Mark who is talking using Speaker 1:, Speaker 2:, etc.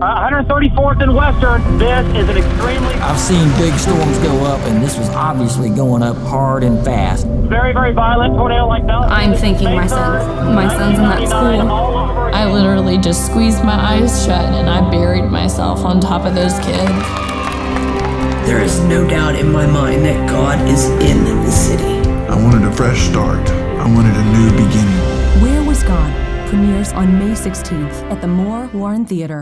Speaker 1: Uh, 134th and Western. This is an extremely.
Speaker 2: I've seen big storms go up, and this was obviously going up hard and fast.
Speaker 1: Very, very violent tornado like that.
Speaker 3: I'm thinking my son's my son's in that school.
Speaker 4: I literally just squeezed my eyes shut and I buried myself on top of those kids.
Speaker 5: There is no doubt in my mind that God is in the city.
Speaker 6: I wanted a fresh start. I wanted a new beginning.
Speaker 7: Where Was God premieres on May 16th at the Moore Warren Theater.